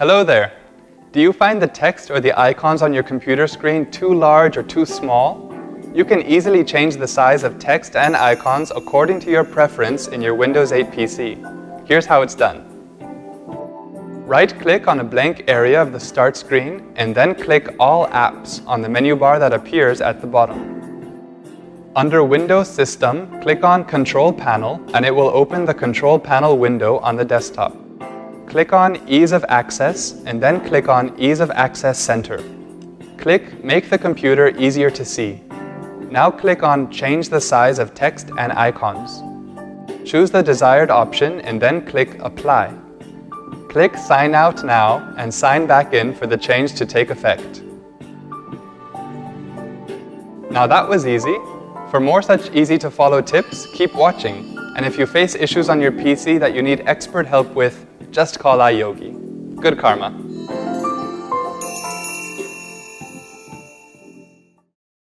Hello there. Do you find the text or the icons on your computer screen too large or too small? You can easily change the size of text and icons according to your preference in your Windows 8 PC. Here's how it's done. Right-click on a blank area of the Start screen and then click All Apps on the menu bar that appears at the bottom. Under Windows System, click on Control Panel and it will open the Control Panel window on the desktop. Click on Ease of Access and then click on Ease of Access Center. Click Make the computer easier to see. Now click on Change the size of text and icons. Choose the desired option and then click Apply. Click Sign Out Now and sign back in for the change to take effect. Now that was easy. For more such easy to follow tips, keep watching. And if you face issues on your PC that you need expert help with, just call iYogi. Good karma.